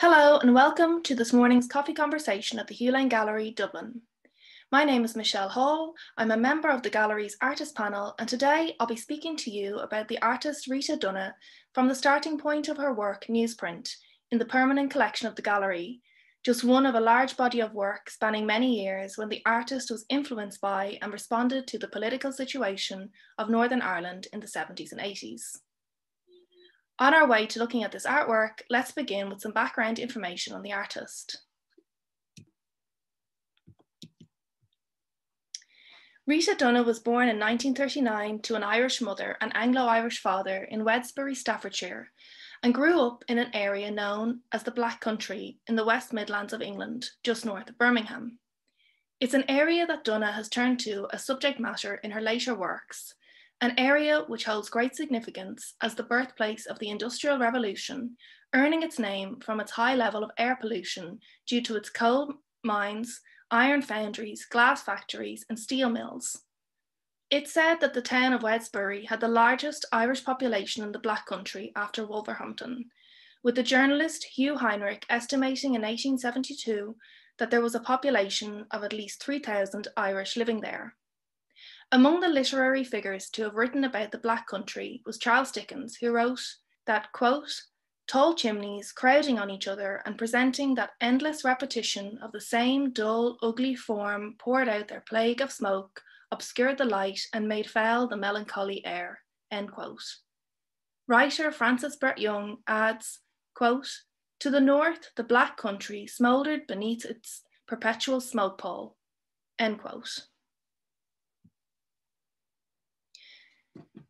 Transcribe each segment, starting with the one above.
Hello and welcome to this morning's coffee conversation at the Hugh Lane Gallery, Dublin. My name is Michelle Hall. I'm a member of the gallery's artist panel, and today I'll be speaking to you about the artist Rita Donagh from the starting point of her work, Newsprint, in the permanent collection of the gallery, just one of a large body of work spanning many years when the artist was influenced by and responded to the political situation of Northern Ireland in the 70s and 80s. On our way to looking at this artwork, let's begin with some background information on the artist. Rita Donagh was born in 1939 to an Irish mother and Anglo-Irish father in Wednesbury, Staffordshire, and grew up in an area known as the Black Country in the West Midlands of England, just north of Birmingham. It's an area that Donagh has turned to as subject matter in her later works, an area which holds great significance as the birthplace of the Industrial Revolution, earning its name from its high level of air pollution due to its coal mines, iron foundries, glass factories, and steel mills. It's said that the town of Wednesbury had the largest Irish population in the Black Country after Wolverhampton, with the journalist Hugh Heinrick estimating in 1872 that there was a population of at least 3,000 Irish living there. Among the literary figures to have written about the Black Country was Charles Dickens, who wrote that, quote, tall chimneys crowding on each other and presenting that endless repetition of the same dull, ugly form poured out their plague of smoke, obscured the light, and made foul the melancholy air. Writer Francis Brett Young adds, quote, to the north, the black country smouldered beneath its perpetual smoke pall, end quote.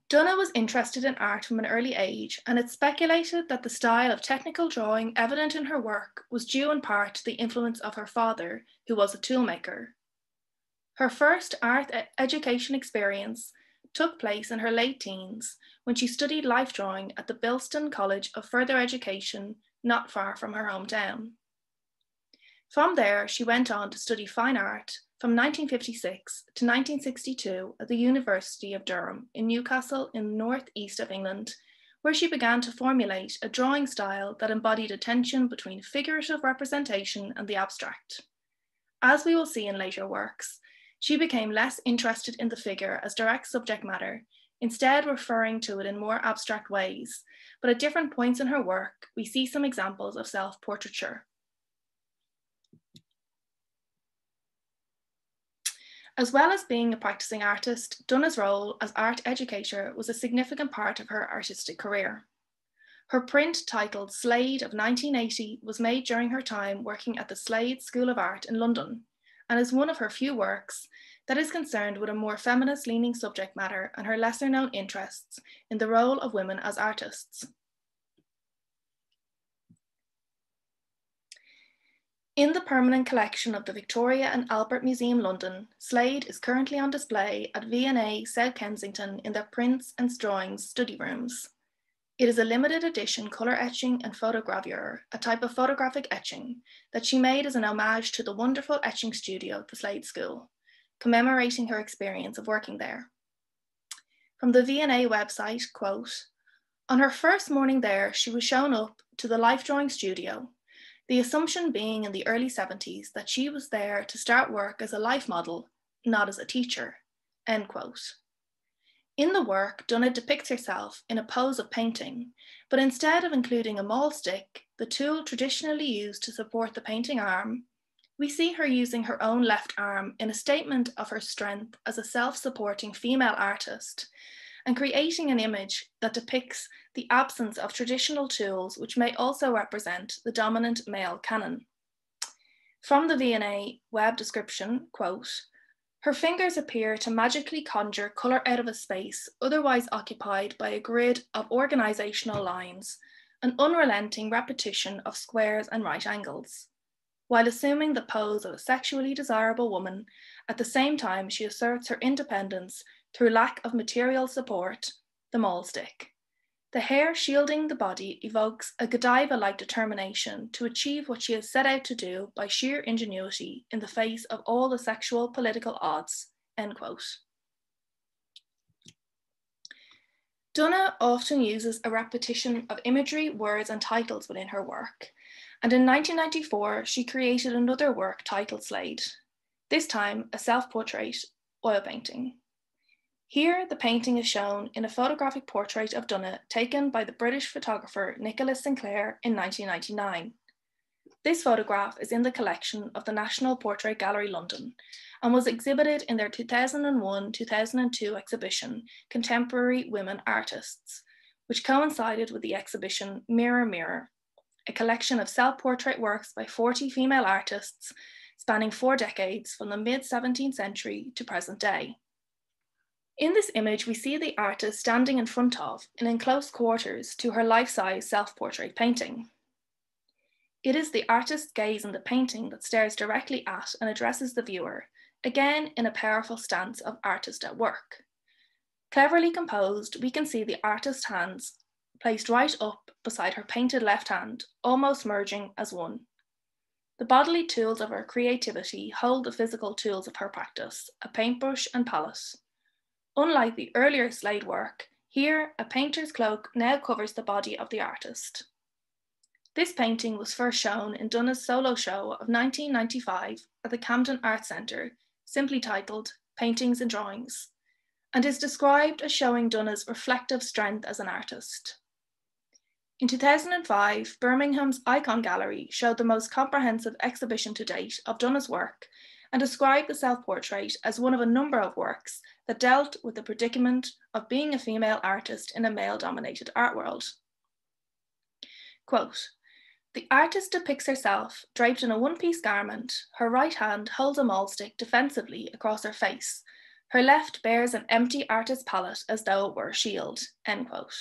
Donagh was interested in art from an early age, and it's speculated that the style of technical drawing evident in her work was due in part to the influence of her father, who was a toolmaker. Her first art education experience took place in her late teens when she studied life drawing at the Bilston College of Further Education, not far from her hometown. From there, she went on to study fine art from 1956 to 1962 at the University of Durham in Newcastle in the northeast of England, where she began to formulate a drawing style that embodied a tension between figurative representation and the abstract. As we will see in later works, she became less interested in the figure as direct subject matter, instead referring to it in more abstract ways, but at different points in her work, we see some examples of self-portraiture. As well as being a practicing artist, Donagh's role as art educator was a significant part of her artistic career. Her print titled Slade of 1980 was made during her time working at the Slade School of Art in London and is one of her few works that is concerned with a more feminist leaning subject matter and her lesser known interests in the role of women as artists. In the permanent collection of the Victoria and Albert Museum London, Slade is currently on display at V&A South Kensington in their prints and drawings study rooms. It is a limited edition colour etching and photogravure, a type of photographic etching that she made as an homage to the wonderful etching studio at the Slade School, commemorating her experience of working there. From the V&A website, quote, on her first morning there, she was shown up to the life drawing studio the assumption being in the early 70s that she was there to start work as a life model, not as a teacher, end quote. In the work, Donagh depicts herself in a pose of painting, but instead of including a maul stick, the tool traditionally used to support the painting arm, we see her using her own left arm in a statement of her strength as a self-supporting female artist and creating an image that depicts the absence of traditional tools, which may also represent the dominant male canon. From the V&A web description, quote, her fingers appear to magically conjure colour out of a space otherwise occupied by a grid of organisational lines, an unrelenting repetition of squares and right angles. While assuming the pose of a sexually desirable woman, at the same time she asserts her independence through lack of material support, the maul stick. The hair shielding the body evokes a Godiva-like determination to achieve what she has set out to do by sheer ingenuity in the face of all the sexual political odds, end quote. Donagh often uses a repetition of imagery, words and titles within her work, and in 1994 she created another work titled Slade, this time a self-portrait oil painting. Here, the painting is shown in a photographic portrait of Donagh taken by the British photographer Nicholas Sinclair in 1999. This photograph is in the collection of the National Portrait Gallery London and was exhibited in their 2001-2002 exhibition, Contemporary Women Artists, which coincided with the exhibition Mirror Mirror, a collection of self-portrait works by 40 female artists spanning four decades from the mid-17th century to present day. In this image, we see the artist standing in front of and in close quarters to her life-size self-portrait painting. It is the artist's gaze in the painting that stares directly at and addresses the viewer, again in a powerful stance of artist at work. Cleverly composed, we can see the artist's hands placed right up beside her painted left hand, almost merging as one. The bodily tools of her creativity hold the physical tools of her practice, a paintbrush and palette. Unlike the earlier Slade work, here a painter's cloak now covers the body of the artist. This painting was first shown in Donagh's solo show of 1995 at the Camden Art Centre, simply titled Paintings and Drawings, and is described as showing Donagh's reflective strength as an artist. In 2005, Birmingham's Ikon Gallery showed the most comprehensive exhibition to date of Donagh's work and described the self-portrait as one of a number of works that dealt with the predicament of being a female artist in a male-dominated art world. Quote, the artist depicts herself draped in a one-piece garment. Her right hand holds a maulstick defensively across her face. Her left bears an empty artist's palette as though it were a shield. End quote.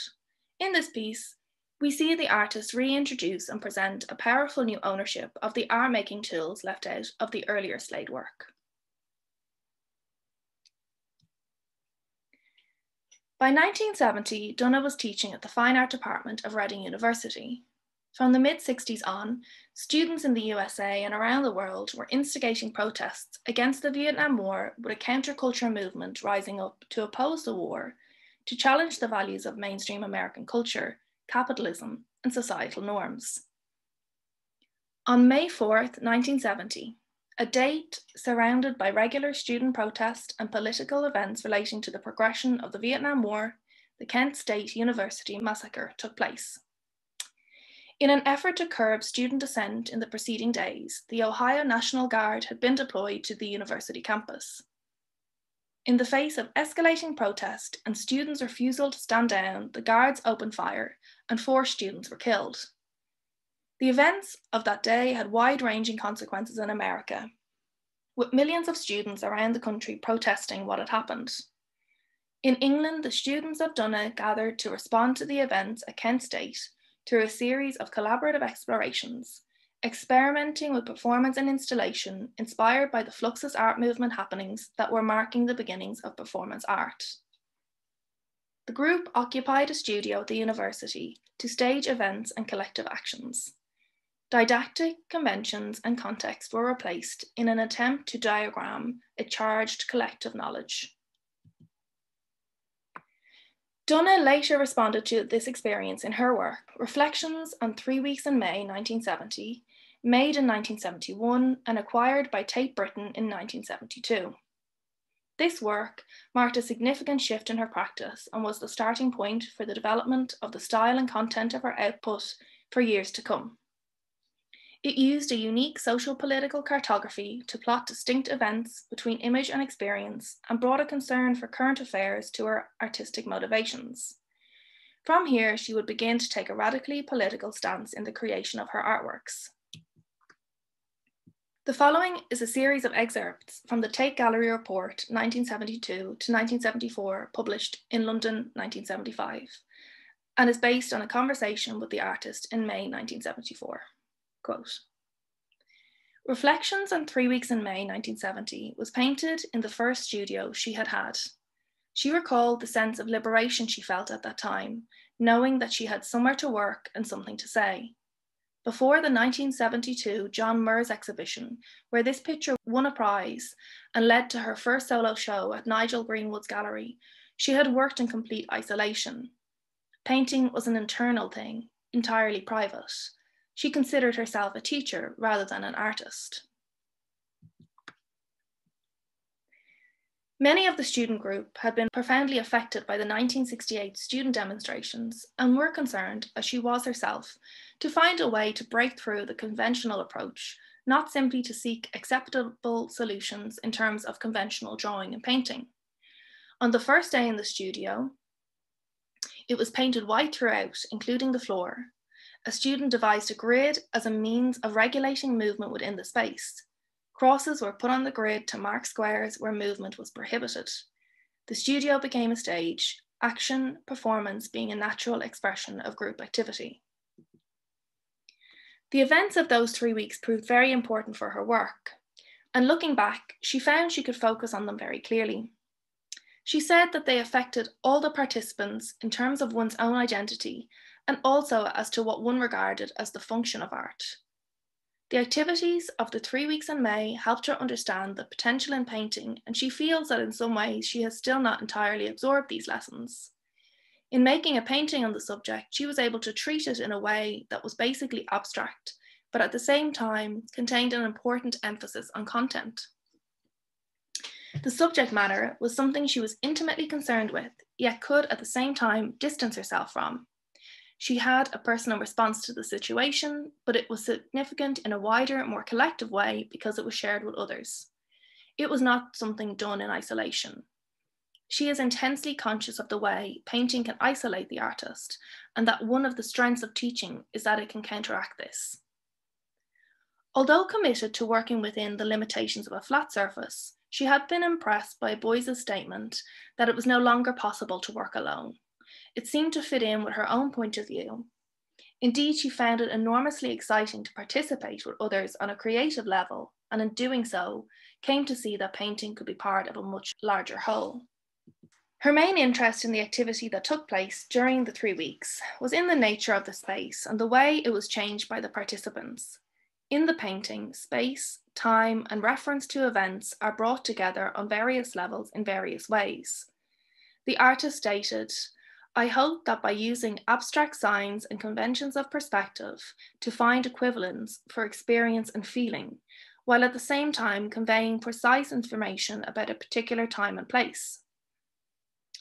In this piece, we see the artist reintroduce and present a powerful new ownership of the art making tools left out of the earlier Slade work. By 1970, Donagh was teaching at the Fine Art Department of Reading University. From the mid 60s on, students in the USA and around the world were instigating protests against the Vietnam War with a counterculture movement rising up to oppose the war, to challenge the values of mainstream American culture capitalism, and societal norms. On May 4th, 1970, a date surrounded by regular student protest and political events relating to the progression of the Vietnam War, the Kent State University massacre took place. In an effort to curb student dissent in the preceding days, the Ohio National Guard had been deployed to the university campus. In the face of escalating protest and students' refusal to stand down, the guards opened fire and four students were killed. The events of that day had wide ranging consequences in America, with millions of students around the country protesting what had happened. In England, the students of Donagh gathered to respond to the events at Kent State through a series of collaborative explorations experimenting with performance and installation inspired by the Fluxus art movement happenings that were marking the beginnings of performance art. The group occupied a studio at the university to stage events and collective actions. Didactic conventions and context were replaced in an attempt to diagram a charged collective knowledge. Donagh later responded to this experience in her work, Reflections on Three Weeks in May 1970, made in 1971 and acquired by Tate Britain in 1972. This work marked a significant shift in her practice and was the starting point for the development of the style and content of her output for years to come. It used a unique social political cartography to plot distinct events between image and experience and brought a concern for current affairs to her artistic motivations. From here, she would begin to take a radically political stance in the creation of her artworks. The following is a series of excerpts from the Tate Gallery Report 1972 to 1974, published in London 1975, and is based on a conversation with the artist in May 1974. Quote, Reflections on Three Weeks in May 1970 was painted in the first studio she had had. She recalled the sense of liberation she felt at that time, knowing that she had somewhere to work and something to say. Before the 1972 John Moores exhibition, where this picture won a prize and led to her first solo show at Nigel Greenwood's gallery, she had worked in complete isolation. Painting was an internal thing, entirely private. She considered herself a teacher rather than an artist. Many of the student group had been profoundly affected by the 1968 student demonstrations and were concerned, as she was herself, to find a way to break through the conventional approach, not simply to seek acceptable solutions in terms of conventional drawing and painting. On the first day in the studio, it was painted white throughout, including the floor. A student devised a grid as a means of regulating movement within the space. Crosses were put on the grid to mark squares where movement was prohibited. The studio became a stage, action, performance being a natural expression of group activity. The events of those three weeks proved very important for her work, and looking back, she found she could focus on them very clearly. She said that they affected all the participants in terms of one's own identity and also as to what one regarded as the function of art. The activities of the three weeks in May helped her understand the potential in painting, and she feels that in some ways she has still not entirely absorbed these lessons. In making a painting on the subject, she was able to treat it in a way that was basically abstract, but at the same time contained an important emphasis on content. The subject matter was something she was intimately concerned with, yet could at the same time distance herself from. She had a personal response to the situation, but it was significant in a wider, more collective way because it was shared with others. It was not something done in isolation. She is intensely conscious of the way painting can isolate the artist, and that one of the strengths of teaching is that it can counteract this. Although committed to working within the limitations of a flat surface, she had been impressed by Beuys's statement that it was no longer possible to work alone. It seemed to fit in with her own point of view. Indeed, she found it enormously exciting to participate with others on a creative level, and in doing so, came to see that painting could be part of a much larger whole. Her main interest in the activity that took place during the three weeks was in the nature of the space and the way it was changed by the participants. In the painting, space, time, and reference to events are brought together on various levels in various ways. The artist stated, I hope that by using abstract signs and conventions of perspective to find equivalents for experience and feeling, while at the same time conveying precise information about a particular time and place.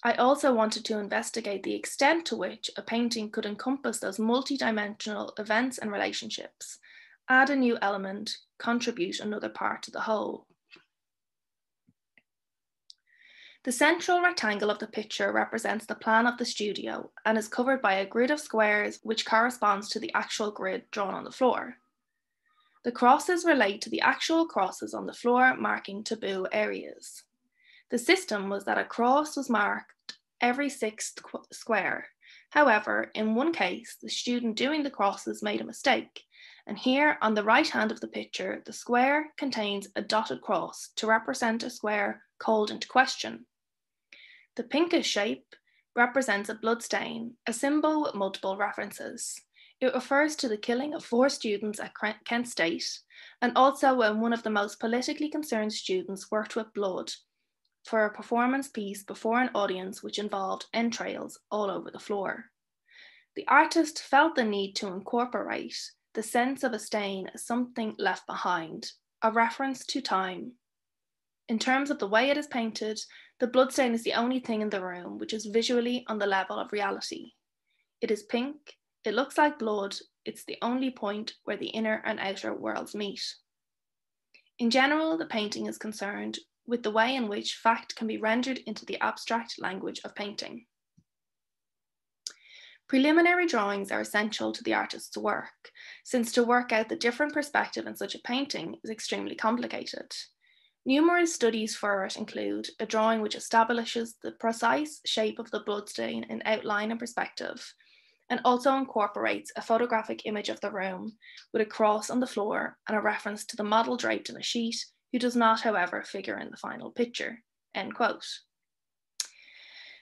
I also wanted to investigate the extent to which a painting could encompass those multidimensional events and relationships, add a new element, contribute another part to the whole. The central rectangle of the picture represents the plan of the studio and is covered by a grid of squares which corresponds to the actual grid drawn on the floor. The crosses relate to the actual crosses on the floor marking taboo areas. The system was that a cross was marked every sixth square. However, in one case, the student doing the crosses made a mistake. And here on the right hand of the picture, the square contains a dotted cross to represent a square called into question. The pinkish shape represents a blood stain, a symbol with multiple references. It refers to the killing of four students at Kent State, and also when one of the most politically concerned students worked with blood for a performance piece before an audience which involved entrails all over the floor. The artist felt the need to incorporate the sense of a stain as something left behind, a reference to time. In terms of the way it is painted, the bloodstain is the only thing in the room which is visually on the level of reality. It is pink, it looks like blood, it's the only point where the inner and outer worlds meet. In general, the painting is concerned with the way in which fact can be rendered into the abstract language of painting. Preliminary drawings are essential to the artist's work, since to work out the different perspective in such a painting is extremely complicated. Numerous studies for it include a drawing which establishes the precise shape of the bloodstain in outline and perspective, and also incorporates a photographic image of the room with a cross on the floor and a reference to the model draped in a sheet, who does not, however, figure in the final picture, end quote.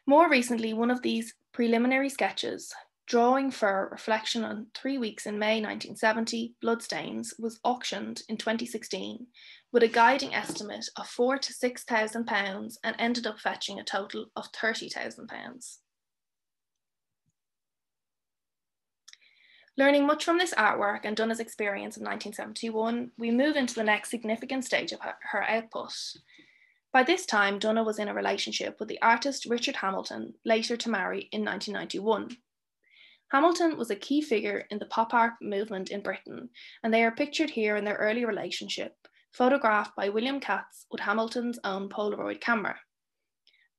More recently, one of these preliminary sketches, Drawing for Reflection on Three Weeks in May 1970, Bloodstains, was auctioned in 2016 with a guiding estimate of four to £6,000 and ended up fetching a total of £30,000. Learning much from this artwork and Donagh's experience in 1971, we move into the next significant stage of her, her output. By this time, Donagh was in a relationship with the artist Richard Hamilton, later to marry in 1991. Hamilton was a key figure in the pop art movement in Britain, and they are pictured here in their early relationship, photographed by William Katz with Hamilton's own Polaroid camera.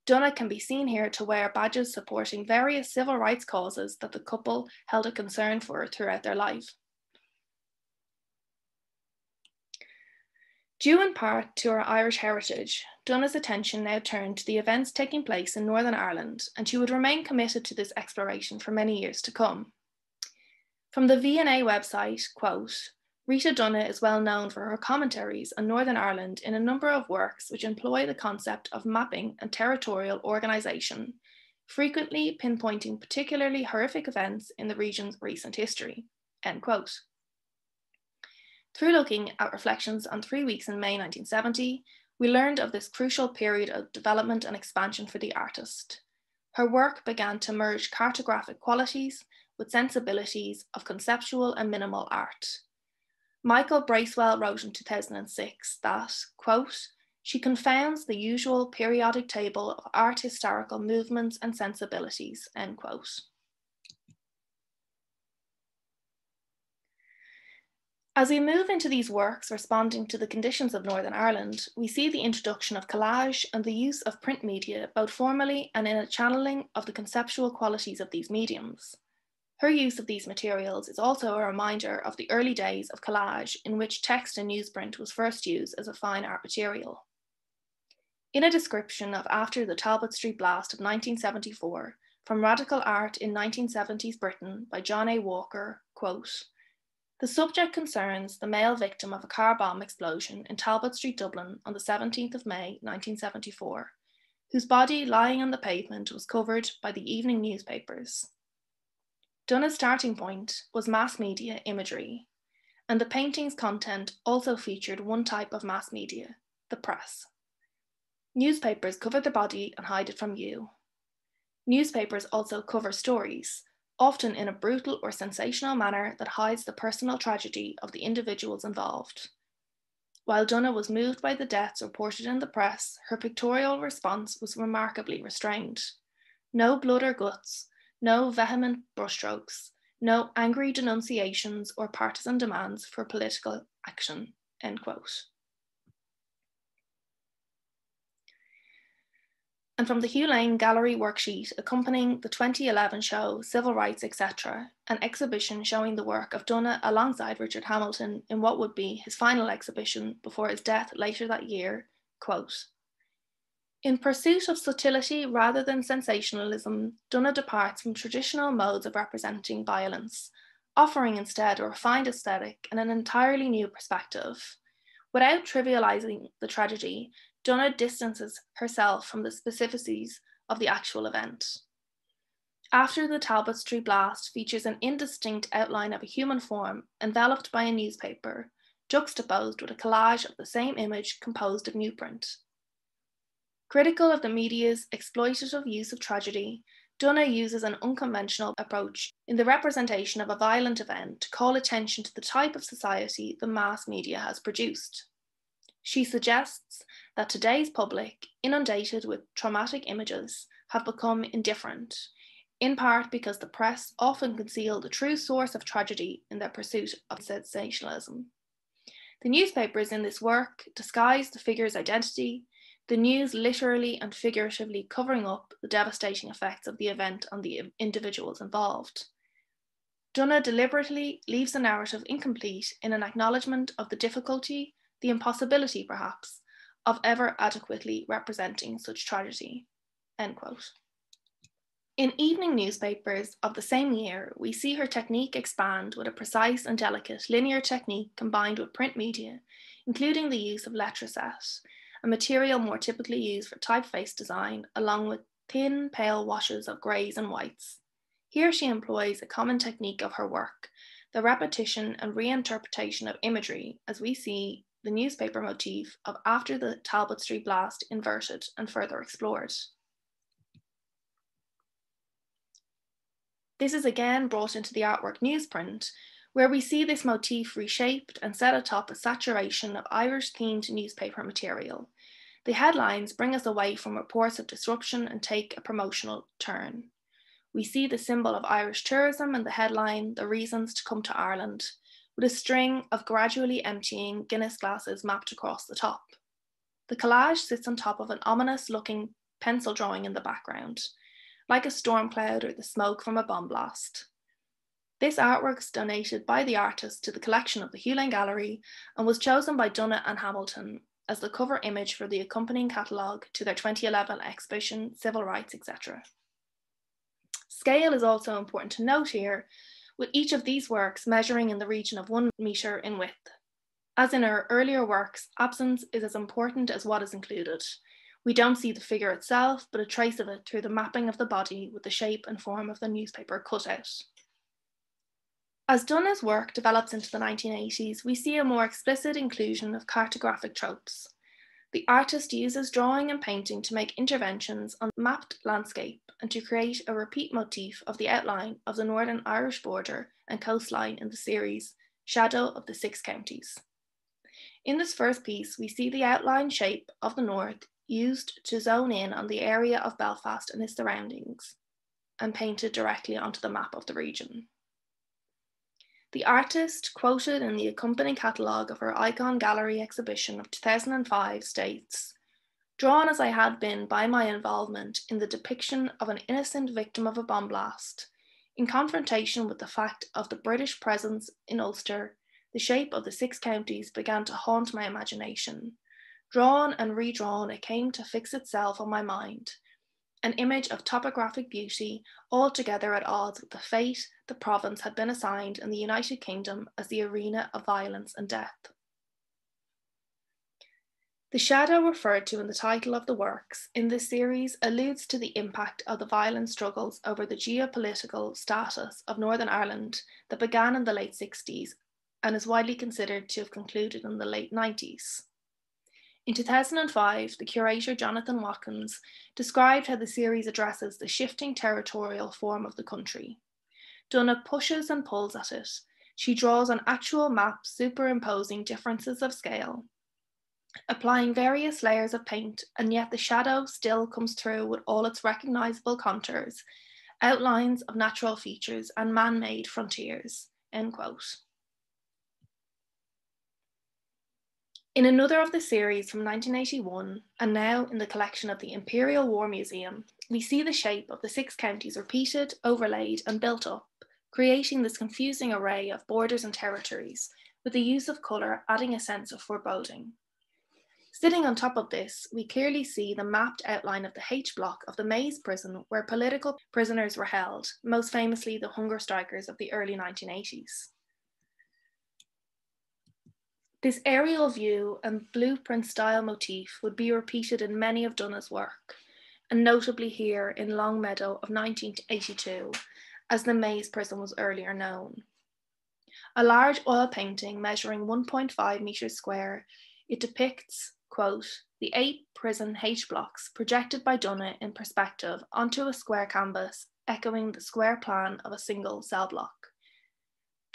Donagh can be seen here to wear badges supporting various civil rights causes that the couple held a concern for throughout their life. Due in part to her Irish heritage, Donagh's attention now turned to the events taking place in Northern Ireland, and she would remain committed to this exploration for many years to come. From the V&A website, quote, Rita Donagh is well known for her commentaries on Northern Ireland in a number of works which employ the concept of mapping and territorial organisation, frequently pinpointing particularly horrific events in the region's recent history. End quote. Through looking at reflections on three weeks in May 1970, we learned of this crucial period of development and expansion for the artist. Her work began to merge cartographic qualities with sensibilities of conceptual and minimal art Michael Bracewell wrote in 2006 that, quote, she confounds the usual periodic table of art historical movements and sensibilities, end quote. As we move into these works responding to the conditions of Northern Ireland, we see the introduction of collage and the use of print media, both formally and in a channeling of the conceptual qualities of these mediums. Her use of these materials is also a reminder of the early days of collage in which text and newsprint was first used as a fine art material. In a description of after the Talbot Street blast of 1974, from Radical Art in 1970s Britain by John A. Walker, quote, the subject concerns the male victim of a car bomb explosion in Talbot Street, Dublin on the 17th of May 1974, whose body lying on the pavement was covered by the evening newspapers. Donagh's starting point was mass media imagery, and the painting's content also featured one type of mass media, the press. Newspapers cover the body and hide it from you. Newspapers also cover stories, often in a brutal or sensational manner that hides the personal tragedy of the individuals involved. While Donagh was moved by the deaths reported in the press, her pictorial response was remarkably restrained. No blood or guts, no vehement brushstrokes, no angry denunciations or partisan demands for political action, end quote. And from the Hugh Lane Gallery worksheet accompanying the 2011 show Civil Rights, etc., an exhibition showing the work of Donagh alongside Richard Hamilton in what would be his final exhibition before his death later that year, quote, in pursuit of subtlety rather than sensationalism, Donagh departs from traditional modes of representing violence, offering instead a refined aesthetic and an entirely new perspective. Without trivializing the tragedy, Donagh distances herself from the specificities of the actual event. After the Talbot Street blast features an indistinct outline of a human form enveloped by a newspaper, juxtaposed with a collage of the same image composed of newsprint. Critical of the media's exploitative use of tragedy, Donagh uses an unconventional approach in the representation of a violent event to call attention to the type of society the mass media has produced. She suggests that today's public, inundated with traumatic images, have become indifferent, in part because the press often conceal the true source of tragedy in their pursuit of sensationalism. The newspapers in this work disguise the figure's identity, the news literally and figuratively covering up the devastating effects of the event on the individuals involved. Donagh deliberately leaves the narrative incomplete in an acknowledgement of the difficulty, the impossibility perhaps, of ever adequately representing such tragedy. In evening newspapers of the same year, we see her technique expand with a precise and delicate linear technique combined with print media, including the use of letraset, a material more typically used for typeface design, along with thin, pale washes of greys and whites. Here she employs a common technique of her work, the repetition and reinterpretation of imagery, as we see the newspaper motif of after the Talbot Street blast inverted and further explored. This is again brought into the artwork newsprint, where we see this motif reshaped and set atop a saturation of Irish themed newspaper material. The headlines bring us away from reports of disruption and take a promotional turn. We see the symbol of Irish tourism in the headline, The Reasons to Come to Ireland, with a string of gradually emptying Guinness glasses mapped across the top. The collage sits on top of an ominous looking pencil drawing in the background, like a storm cloud or the smoke from a bomb blast. This artwork is donated by the artist to the collection of the Lane Gallery and was chosen by Donagh and Hamilton as the cover image for the accompanying catalogue to their 2011 exhibition, Civil Rights, etc. Scale is also important to note here, with each of these works measuring in the region of one metre in width. As in our earlier works, absence is as important as what is included. We don't see the figure itself, but a trace of it through the mapping of the body with the shape and form of the newspaper cut out. As Donagh's work develops into the 1980s, we see a more explicit inclusion of cartographic tropes. The artist uses drawing and painting to make interventions on mapped landscape and to create a repeat motif of the outline of the Northern Irish border and coastline in the series Shadow of the Six Counties. In this first piece, we see the outline shape of the North used to zone in on the area of Belfast and its surroundings and painted directly onto the map of the region. The artist, quoted in the accompanying catalogue of her Ikon Gallery exhibition of 2005, states Drawn as I had been by my involvement in the depiction of an innocent victim of a bomb blast, in confrontation with the fact of the British presence in Ulster, the shape of the six counties began to haunt my imagination. Drawn and redrawn, it came to fix itself on my mind, an image of topographic beauty, altogether at odds with the fate the province had been assigned in the United Kingdom as the arena of violence and death. The shadow referred to in the title of the works in this series alludes to the impact of the violent struggles over the geopolitical status of Northern Ireland that began in the late 60s and is widely considered to have concluded in the late 90s. In 2005, the curator Jonathan Watkins described how the series addresses the shifting territorial form of the country. Donagh pushes and pulls at it. She draws on actual maps superimposing differences of scale, applying various layers of paint, and yet the shadow still comes through with all its recognizable contours, outlines of natural features, and man made frontiers. End quote. In another of the series from 1981, and now in the collection of the Imperial War Museum, we see the shape of the six counties repeated, overlaid, and built up, creating this confusing array of borders and territories, with the use of colour adding a sense of foreboding. Sitting on top of this, we clearly see the mapped outline of the H block of the Maze prison where political prisoners were held, most famously the hunger strikers of the early 1980s. This aerial view and blueprint style motif would be repeated in many of Donagh's work, and notably here in Longmeadow of 1982, as the Maze prison was earlier known. A large oil painting measuring 1.5 metres square, it depicts, quote, the eight prison H blocks projected by Donagh in perspective onto a square canvas, echoing the square plan of a single cell block.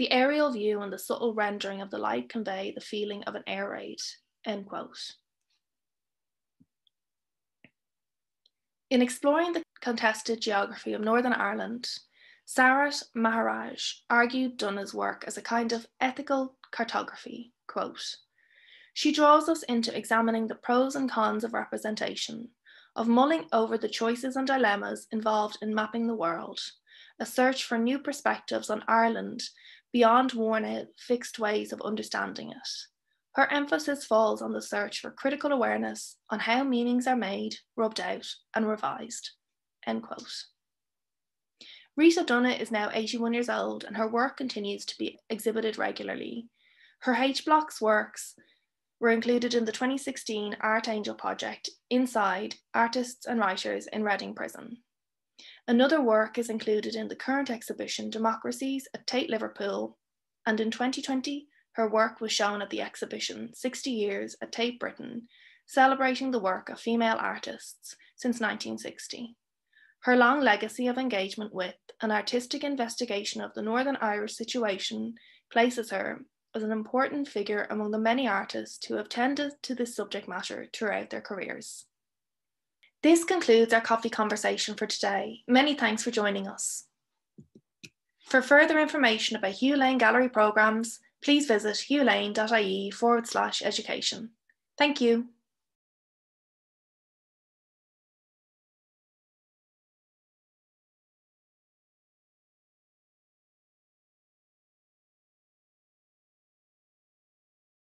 The aerial view and the subtle rendering of the light convey the feeling of an air raid, end quote. In exploring the contested geography of Northern Ireland, Sarat Maharaj argued Donagh's work as a kind of ethical cartography, quote, she draws us into examining the pros and cons of representation, of mulling over the choices and dilemmas involved in mapping the world, a search for new perspectives on Ireland beyond worn out, fixed ways of understanding it. Her emphasis falls on the search for critical awareness on how meanings are made, rubbed out, and revised. End quote. Rita Donagh is now 81 years old and her work continues to be exhibited regularly. Her H Blocks works were included in the 2016 Art Angel project Inside Artists and Writers in Reading Prison. Another work is included in the current exhibition Democracies at Tate Liverpool, and in 2020, her work was shown at the exhibition 60 Years at Tate Britain, celebrating the work of female artists since 1960. Her long legacy of engagement with an artistic investigation of the Northern Irish situation places her as an important figure among the many artists who have tended to this subject matter throughout their careers. This concludes our coffee conversation for today. Many thanks for joining us. For further information about Hugh Lane Gallery programmes, please visit hughlane.ie forward slash education. Thank you.